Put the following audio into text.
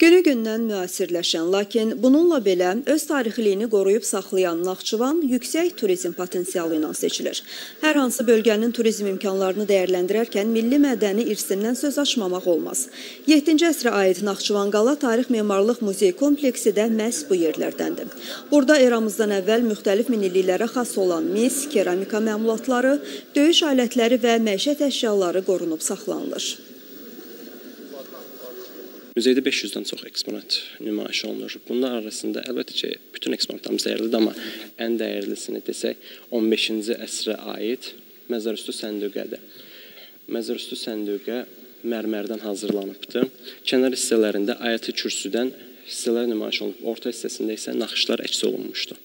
Günü-gündən müasirləşən, lakin bununla belə öz tarixiliyini qoruyub saxlayan Naxçıvan yüksək turizm potensialı ilə seçilir. Hər hansı bölgənin turizm imkanlarını dəyərləndirərkən milli mədəni irsindən söz açmamaq olmaz. 7-ci əsrə aid Naxçıvan Qala Tarix Memarlıq Muzey kompleksi də məhz bu yerlərdəndir. Burada eramızdan əvvəl müxtəlif minilliklərə xas olan mis, keramika məmulatları, döyüş alətləri və məişət əşyaları qorunub saxlanılır. Muzeydə 500-dən çox eksponat nümayiş olunur. Bunlar arasında əlbəttə ki, bütün eksponatlarımız dəyərlidir, amma ən dəyərlisini desək 15-ci əsrə aid məzarüstü sənduqədir. Məzarüstü sənduqə mərmərdən hazırlanıbdır. Kənar hissələrində ayəti kürsüdən hissələr nümayiş olunub. Orta hissəsində isə naxışlar əks olunmuşdur.